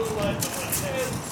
Move like the wind.